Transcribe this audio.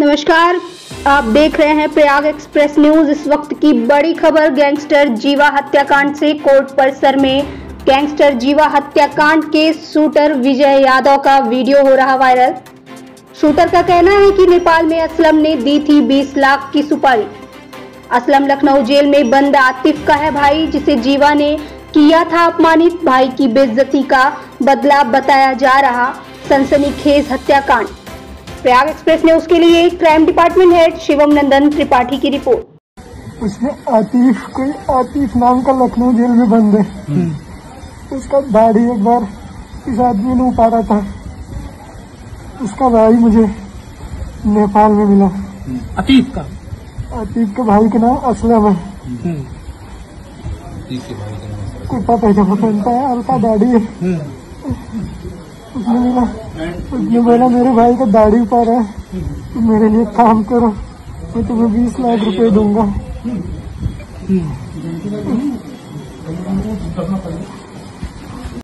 नमस्कार, आप देख रहे हैं प्रयाग एक्सप्रेस न्यूज़। इस वक्त की बड़ी खबर, गैंगस्टर जीवा हत्याकांड से कोर्ट परिसर में। गैंगस्टर जीवा हत्याकांड के शूटर विजय यादव का वीडियो हो रहा वायरल। शूटर का कहना है कि नेपाल में असलम ने दी थी 20 लाख की सुपारी। असलम लखनऊ जेल में बंद आतिफ का है भाई, जिसे जीवा ने किया था अपमानित। भाई की बेइज्जती का बदला बताया जा रहा। सनसनीखेज हत्याकांड। प्रयाग एक्सप्रेस न्यूज़ के लिए crime department head Shivam Nandan Tripathi की रिपोर्ट। उसमें आतिफ कोई आतिफ नाम का लखनऊ जेल में बंद है। उसका दाढ़ी एक बार इस आदमी ने उतारा था। उसका भाई मुझे नेपाल में मिला। अतीफ का? आतिफ के भाई का नाम असलम है। कुत्ता पैजामा पहनता है हल्का दाढ़ी है। उसने मिला उसने बोला मेरे भाई का दाढ़ी पर है। तुम मेरे लिए काम करो, मैं तुम्हें बीस लाख रुपए दूँगा।